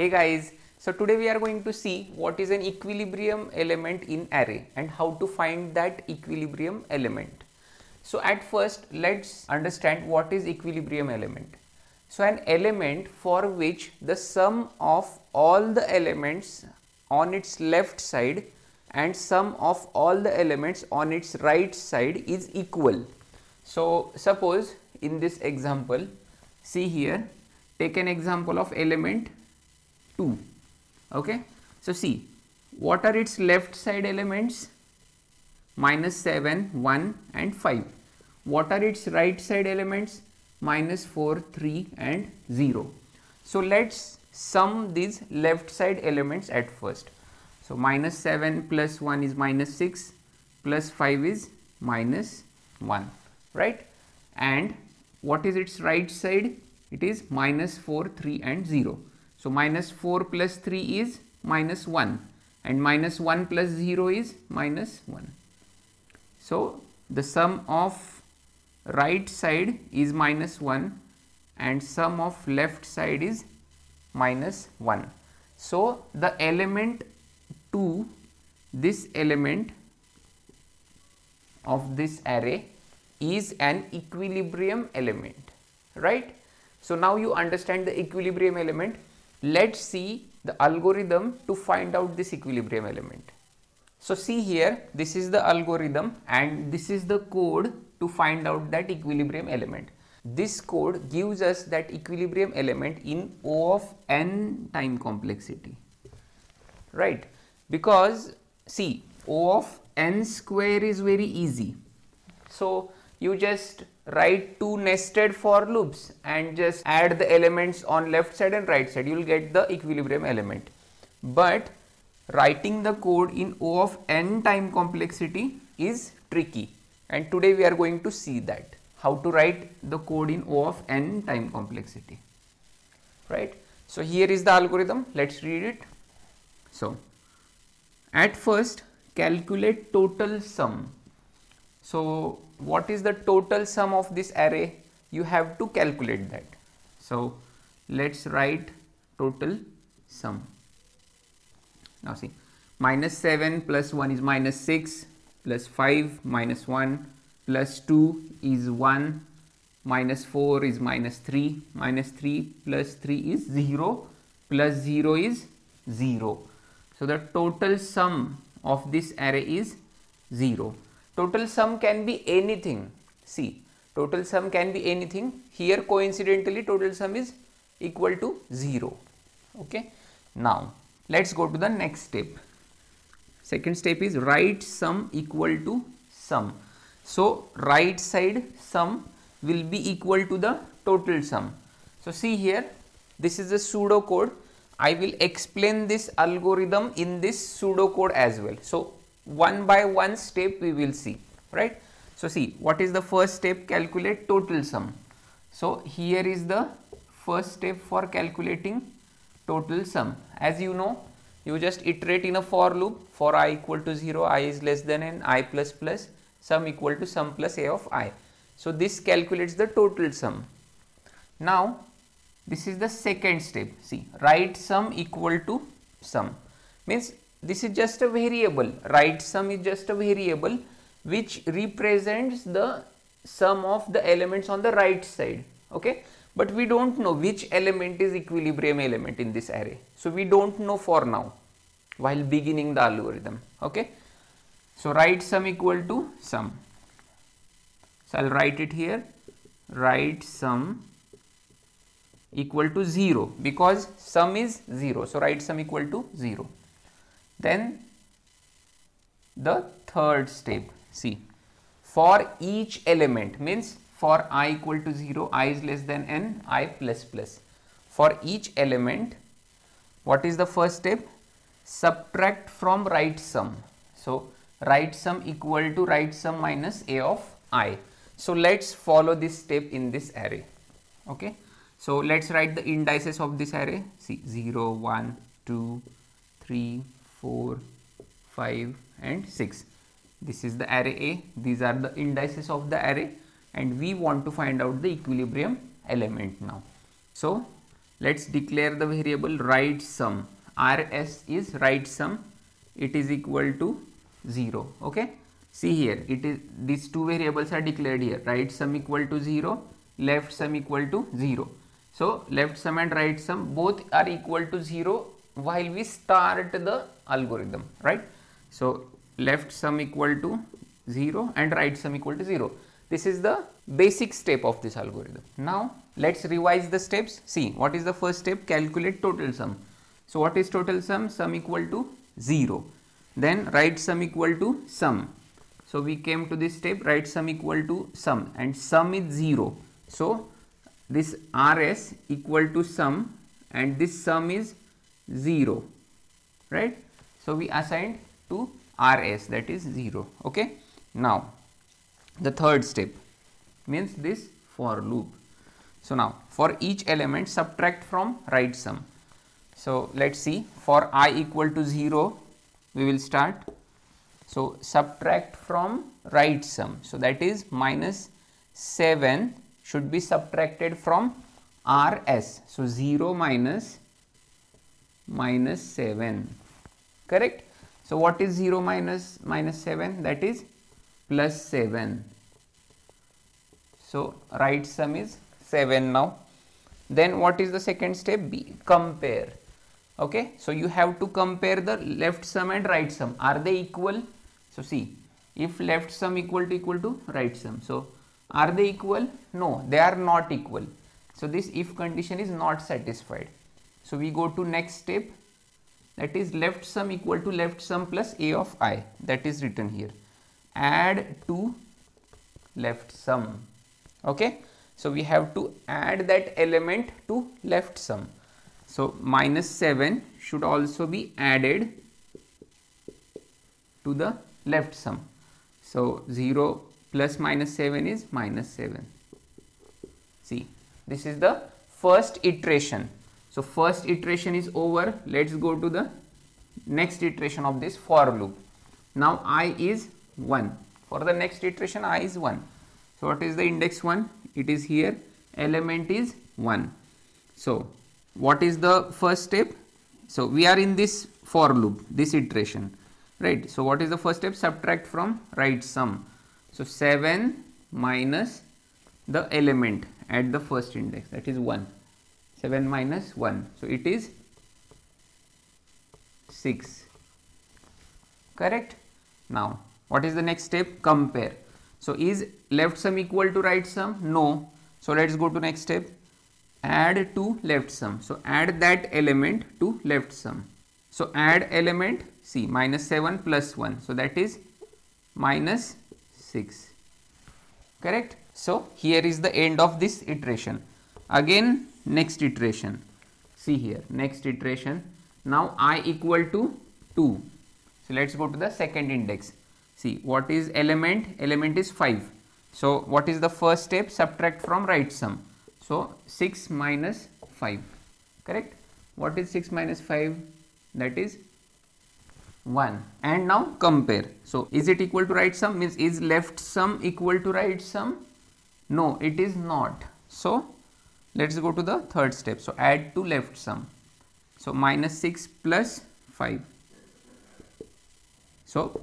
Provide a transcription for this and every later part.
Hey guys, so today we are going to see what is an equilibrium element in array and how to find that equilibrium element. So at first let's understand what is equilibrium element. So an element for which the sum of all the elements on its left side and sum of all the elements on its right side is equal. So suppose in this example see here take an example of element 2 okay. So see what are its left side elements? Minus 7 1 and 5 what are its right side elements? Minus 4 3 and 0. So let's sum these left side elements at first. So minus 7 plus 1 is minus 6 plus 5 is minus 1 right? And what is its right side? It is minus 4 3 and 0 so minus 4 plus 3 is minus 1 and minus 1 plus 0 is minus 1 so the sum of right side is minus 1 and sum of left side is minus 1 so the element 2 this element of this array is an equilibrium element right? So now you understand the equilibrium element let's see the algorithm to find out this equilibrium element. So see here this is the algorithm and this is the code to find out that equilibrium element. This code gives us that equilibrium element in O of n time complexity. Right? Because see O of n square is very easy. So you just write two nested for loops and just add the elements on left side and right side you will get the equilibrium element but writing the code in O of n time complexity is tricky and today we are going to see that how to write the code in O of n time complexity right. So here is the algorithm let us read it. So at first calculate total sum. So what is the total sum of this array? You have to calculate that. So let's write total sum. Now see minus 7 plus 1 is minus 6 plus 5 minus 1 plus 2 is 1 minus 4 is minus 3 minus 3 plus 3 is 0 plus 0 is 0 so the total sum of this array is 0 total sum can be anything. See total sum can be anything. Here coincidentally total sum is equal to 0 okay? Now let's go to the next step. Second step is right sum equal to sum. So right side sum will be equal to the total sum. So see here this is the pseudo code i will explain this algorithm in this pseudo code as well. So one by one step we will see right. So, see what is the first step calculate total sum. So, here is the first step for calculating total sum as you know you just iterate in a for loop for i equal to 0 i is less than n i plus plus sum equal to sum plus a of i. So, this calculates the total sum. Now, this is the second step see right sum equal to sum means this is just a variable right sum is just a variable which represents the sum of the elements on the right side okay? But we don't know which element is equilibrium element in this array. So we don't know for now while beginning the algorithm okay? So right sum equal to sum. So i'll write it here. Right sum equal to 0 because sum is 0 so right sum equal to 0 then the third step, see, for each element means for i equal to 0, i is less than n, i plus plus. For each element, what is the first step? Subtract from right sum. So, right sum equal to right sum minus a of i. So, let us follow this step in this array. Okay. So, let us write the indices of this array. See 0, 1, 2, 3, 4, 5 and 6. This is the array A, these are the indices of the array. And we want to find out the equilibrium element now. So, let's declare the variable right sum. Rs is right sum. It is equal to 0 okay? See here. It is these two variables are declared here. Right sum equal to 0 left sum equal to 0 so left sum and right sum both are equal to 0 while we start the algorithm right? So left sum equal to 0 and right sum equal to 0 this is the basic step of this algorithm. Now let's revise the steps. See what is the first step? Calculate total sum. So what is total sum? Sum equal to 0 then right sum equal to sum. So we came to this step. Right sum equal to sum. And sum is 0 so this rs equal to sum. And this sum is 0 right? So we assigned to rs that is 0 okay? Now the third step means this for loop. So now for each element subtract from right sum. So let's see for i equal to 0 we will start. So subtract from right sum. So that is minus 7 should be subtracted from rs. So 0 minus minus 7 correct? So what is 0 minus minus 7 that is plus 7 so right sum is 7 now. Then what is the second step? B compare. Okay? So you have to compare the left sum and right sum. Are they equal? So see if left sum equal to equal to right sum. So are they equal? No they are not equal. So this if condition is not satisfied so we go to next step. That is left sum equal to left sum plus a of i. That is written here. Add to left sum. Okay? So we have to add that element to left sum. So minus 7 should also be added to the left sum. So 0 plus minus 7 is minus 7 see this is the first iteration so first iteration is over. Let's go to the next iteration of this for loop. Now i is 1. For the next iteration i is 1. So what is the index 1? It is here. Element is 1. So what is the first step? So we are in this for loop, this iteration, right? So what is the first step? Subtract from right sum. So 7 minus the element at the first index that is 1 7 minus 1. So, it is 6 correct. Now, what is the next step? Compare. So, is left sum equal to right sum? No. So, let us go to next step add to left sum. So, add that element to left sum. So, add element C minus 7 plus 1. So, that is minus 6 correct. So, here is the end of this iteration. Again next iteration. See here. Next iteration. Now i equal to 2 so let's go to the second index. See what is element? Element is 5 so what is the first step? Subtract from right sum. So 6 minus 5 correct? What is 6 minus 5 that is 1 and now compare. So is it equal to right sum? Means is left sum equal to right sum? No it is not. So let us go to the third step. So, add to left sum. So, minus 6 plus 5. So,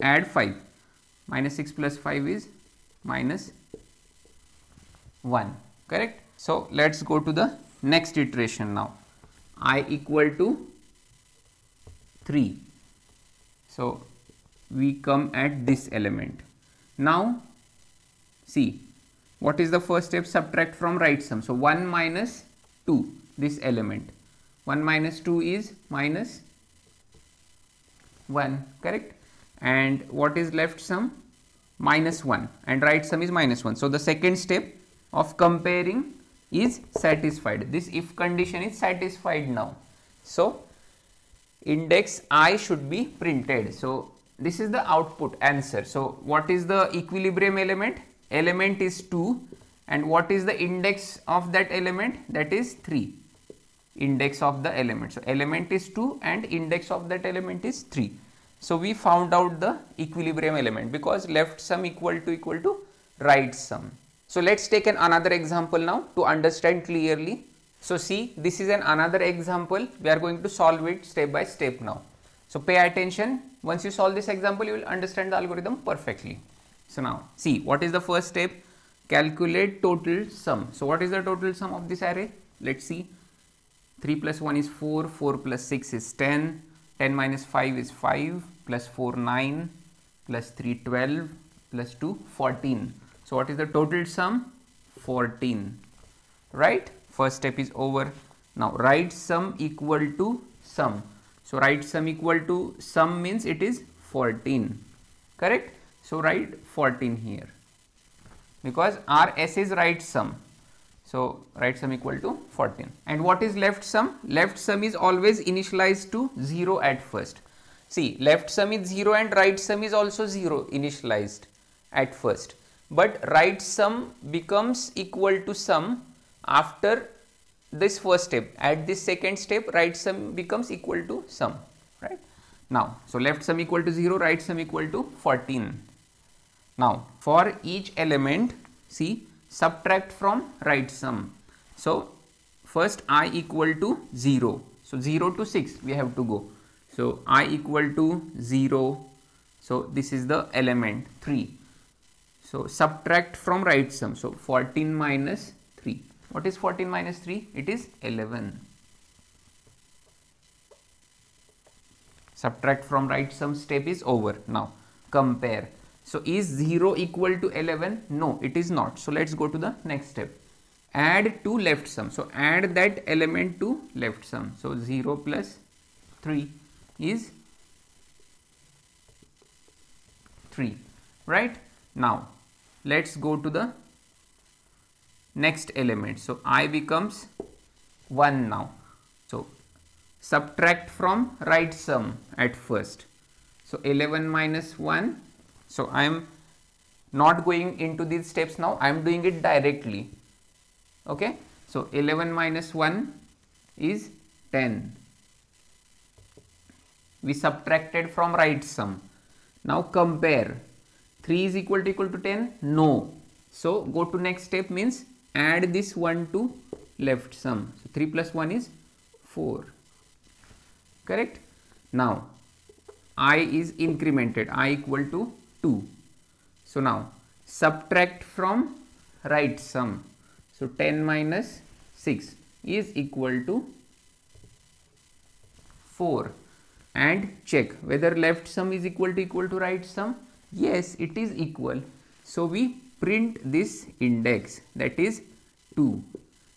add 5. Minus 6 plus 5 is minus 1. Correct? So, let us go to the next iteration now. i equal to 3. So, we come at this element. Now, see what is the first step? Subtract from right sum. So 1 minus 2 this element. 1 minus 2 is minus 1 correct? And what is left sum? Minus 1 and right sum is minus 1 so the second step of comparing is satisfied. This if condition is satisfied now. So index i should be printed. So this is the output answer. So what is the equilibrium element element is 2 and what is the index of that element that is 3 index of the element. So, element is 2 and index of that element is 3. So, we found out the equilibrium element because left sum equal to equal to right sum. So, let us take an another example now to understand clearly. So see, this is an another example. We are going to solve it step by step now. So pay attention. Once you solve this example, you will understand the algorithm perfectly. So now, see, what is the first step? Calculate total sum. So what is the total sum of this array? Let's see. 3 plus 1 is 4, 4 plus 6 is 10, 10 minus 5 is 5, plus 4 9, plus 3 12, plus 2 14. So what is the total sum? 14, right? first step is over now right sum equal to sum so right sum equal to sum means it is 14 correct so write 14 here. Because RS is right sum. So right sum equal to 14 and what is left sum? Left sum is always initialized to 0 at first. See left sum is 0 and right sum is also 0 initialized at first. But right sum becomes equal to sum after this first step. At this second step right sum becomes equal to sum. Right? Now so left sum equal to 0 right sum equal to 14 now for each element see subtract from right sum so first i equal to 0 so 0 to 6 we have to go so i equal to 0 so this is the element 3 so subtract from right sum so 14 minus 3 what is 14 minus 3? It is 11. Subtract from right sum step is over. Now compare. So is 0 equal to 11? No, it is not. So let's go to the next step. Add to left sum. So add that element to left sum. So 0 plus 3 is 3 right now let's go to the next element. So, i becomes 1 now. So, subtract from right sum at first. So, 11 minus 1. So, I am not going into these steps now, I am doing it directly. Okay. So, 11 minus 1 is 10. We subtracted from right sum. Now compare 3 is equal to equal to 10? No. So go to next step means add this one to left sum. So 3 plus 1 is 4. Correct? Now i is incremented, i equal to 2. So now subtract from right sum. So 10 minus 6 is equal to 4 and check whether left sum is equal to equal to right sum. Yes, it is equal. So we print this index that is 2.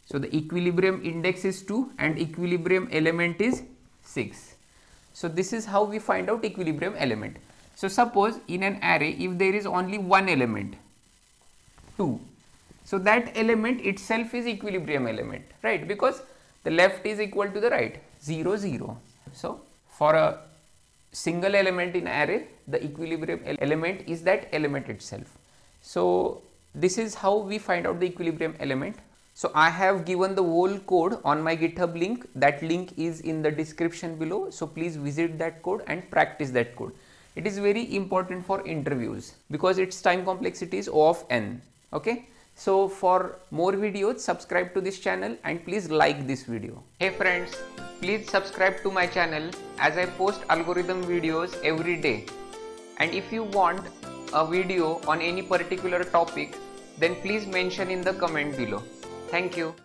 So the equilibrium index is 2 and equilibrium element is 6. So this is how we find out equilibrium element. So suppose in an array if there is only one element 2 so that element itself is equilibrium element right because the left is equal to the right 0 0. So for a single element in array the equilibrium element is that element itself. So this is how we find out the equilibrium element. So I have given the whole code on my GitHub link. That link is in the description below. So please visit that code and practice that code. It is very important for interviews because its time complexity is O of n. Okay. So for more videos, subscribe to this channel and please like this video. Hey friends, please subscribe to my channel as I post algorithm videos every day. And if you want a video on any particular topic, then please mention in the comment below. Thank you.